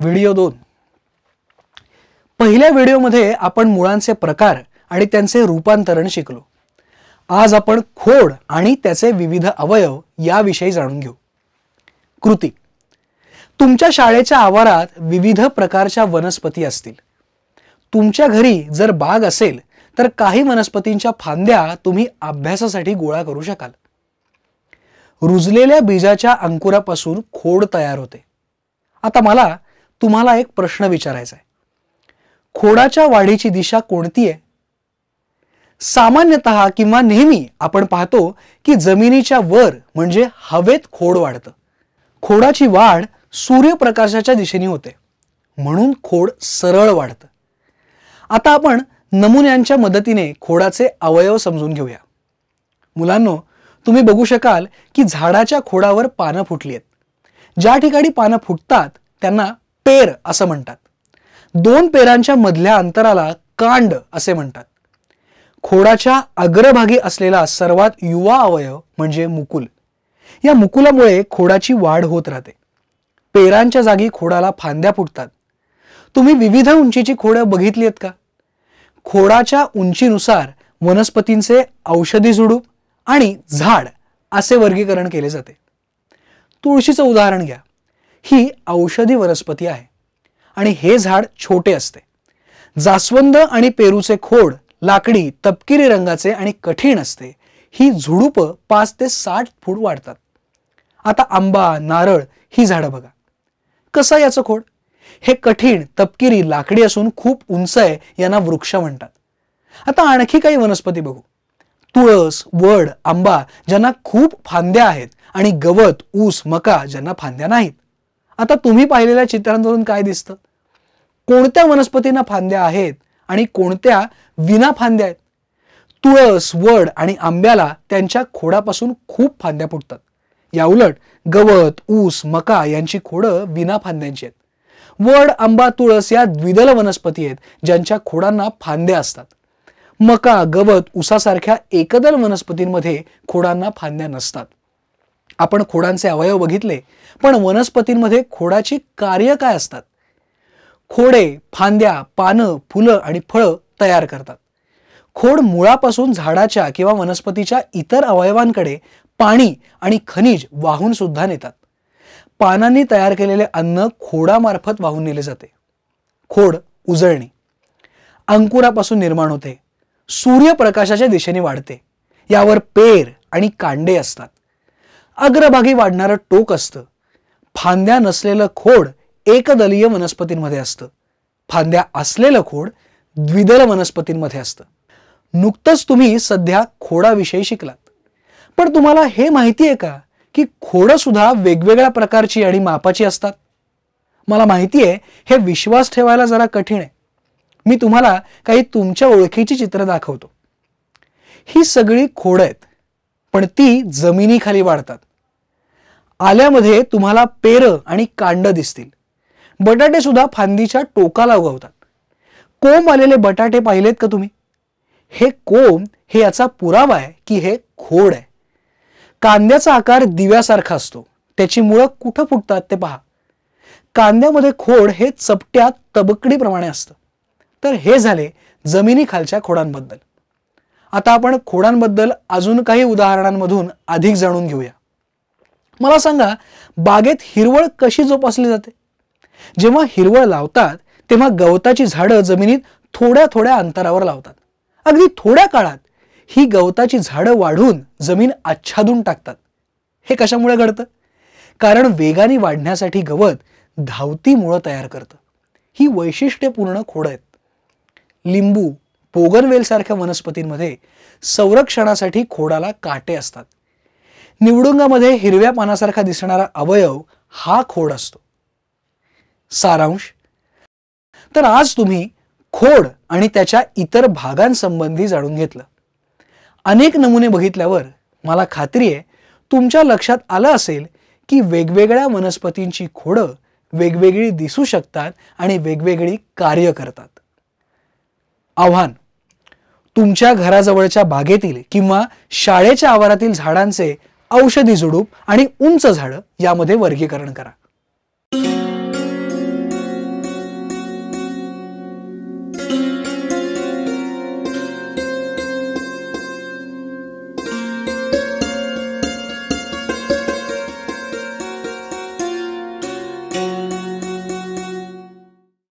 Video दोन. पहिल्या व्हिडिओमध्ये आपण मुळांचे प्रकार आणि त्यांचे रूपांतरण शिकलो. आज आपण खोड आणि त्याचे विविध अवयव याविषयी जाणून घेऊ. कृती. तुमच्या शाळेच्या आवारात विविध प्रकारच्या वनस्पती असतील. तुमच्या घरी जर बाग असेल तर काही वनस्पतींच्या फांद्या तुम्ही अभ्यासासाठी गोळा करू शकाल. रुजलेल्या बीजाच्या अंकुरापासून खोड तयार होते. आता मला तुम्हाला एक प्रश्न विचारायचा आहे. खोडाच्या वाढीची दिशा कोणती आहे? सामान्यतः किंवा नेहमी आपण पाहतो की जमिनीच्या वर म्हणजे हवेत खोड वाढतं. खोडाची वाढ सूर्यप्रकाशाच्या दिशेने होते. म्हणून खोड सरळ वाढतं. आता आपण नमुन्यांच्या मदतीने खोडाचे अवयव समजून घेऊया. मुलांनो तुम्ही बघू शकाल की झाडाच्या खोडावर पानं फुटली आहेत. ज्या ठिकाणी पानं फुटतात त्यांना पेर असं म्हणतात. दोन पेरांच्या मधल्या अंतराला कांड असे म्हणतात. खोडाच्या अग्रभागी असलेला सर्वात युवा अवयव म्हणजे मुकुल. या मुकुलामुळे खोडाची वाढ होत राहते. पेरांच्या जागी खोडाला फांद्या फुटतात. तुम्ही विविध उंचीची खोडं बघितली आहेत का? खोडाच्या उंचीनुसार वनस्पतींचे औषधी झुडूप आणि झाड असे वर्गीकरण केले जाते. तुळशीचं उदाहरण घ्या. ही औषधी वनस्पती आहे. आणि हे झाड छोटे असते. जास्वंद आणि पेरूचे खोड लाकडी तपकिरी रंगाचे आणि कठीण असते. ही झुडूप पाच ते साठ फूट वाढतात. आता आंबा नारळ ही झाडं बघा. कसा याचं खोड? हे कठीण तपकिरी लाकडी असून खूप उंच आहे यांना वृक्ष म्हणतात. आता आणखी काही वनस्पती बघू. तुळस वड आंबा ज्यांना खूप फांद्या आहेत आणि गवत ऊस मका ज्यांना फांद्या नाहीत. आता तुम्ही पाहिलेल्या चित्रांवरून काय दिसतं? कोणत्या वनस्पतींना फांद्या आहेत आणि कोणत्या विना फांद्या आहेत? तुळस वड आणि आंब्याला त्यांच्या खोडापासून खूप फांद्या फुटतात. या उलट गवत ऊस मका यांची खोडं विना फांद्यांची आहेत. वड आंबा तुळस या द्विदल वनस्पती आहेत ज्यांच्या खोडांना फांद्या असतात. मका गवत उसासारख्या एकदल वनस्पतींमध्ये खोडांना फांद्या नसतात. आपण खोडांचे अवयव बघितले पण वनस्पतींमध्ये खोडाची कार्य काय असतात? खोडे फांद्या पानं फुलं आणि फळं तयार करतात. खोड मुळापासून झाडाच्या किंवा वनस्पतीच्या इतर अवयवांकडे पाणी आणि खनिज वाहून सुद्धा नेतात. पानांनी तयार केलेले अन्न खोडामार्फत वाहून नेले जाते. खोड उजळणे. अंकुरापासून निर्माण होते. सूर्यप्रकाशाच्या दिशेने वाढते. यावर पेर आणि कांडे असतात. अग्रभागी वाढणारं टोक असतं. फांद्या नसलेलं खोड एकदलीय वनस्पतींमध्ये असतं. फांद्या असलेलं खोड द्विदल वनस्पतींमध्ये असतं. नुकतंच तुम्ही सध्या खोडाविषयी शिकलात. पण तुम्हाला हे माहिती आहे का की खोडं सुद्धा वेगवेगळ्या प्रकारची आणि मापाची असतात? मला माहिती आहे हे विश्वास ठेवायला जरा कठीण आहे. मी तुम्हाला काही तुमच्या ओळखीची चित्र दाखवतो. ही सगळी खोड आहेत पण ती जमिनीखाली वाढतात. आल्यामध्ये तुम्हाला पेर आणि कांड दिसतील. बटाटे सुद्धा फांदीच्या टोकाला उगवतात. कोंब आलेले बटाटे पाहिलेत का तुम्ही? हे कोंब हे याचा पुरावा आहे की हे खोड आहे. कांद्याचा आकार दिव्यासारखा असतो. त्याची मुळं कुठं फुटतात ते पहा. कांद्यामध्ये खोड हे चपट्या तबकडीप्रमाणे असतं. तर हे झाले जमिनीखालच्या खोडांबद्दल. आता आपण खोडांबद्दल अजून काही उदाहरणांमधून अधिक जाणून घेऊया. मला सांगा बागेत हिरवळ कशी जोपासली जाते? जेव्हा हिरवळ लावतात तेव्हा गवताची झाडं जमिनीत थोड्या थोड्या अंतरावर लावतात. अगदी थोड्या काळात ही गवताची झाडं वाढून जमीन आच्छादून टाकतात. हे कशामुळे घडतं? कारण वेगाने वाढण्यासाठी गवत धावती मुळं तयार करतं. ही वैशिष्ट्यपूर्ण खोडं आहेत. लिंबू पोगनवेलसारख्या वनस्पतींमध्ये संरक्षणासाठी खोडाला काटे असतात. निवडुंगामध्ये हिरव्या पानासारखा दिसणारा अवयव हा खोड असतो. सारांश तर आज तुम्ही खोड आणि त्याच्या इतर भागांसंबंधी जाणून घेतलं. अनेक नमुने बघितल्यावर मला खात्री आहे तुमच्या लक्षात आलं असेल की वेगवेगळ्या वनस्पतींची खोडं वेगवेगळी दिसू शकतात आणि वेगवेगळी कार्य करतात. आव्हान तुमच्या घराजवळच्या बागेतील किंवा शाळेच्या आवारातील झाडांचे औषधी झुडूप आणि उंच झाडं यामध्ये वर्गीकरण करा.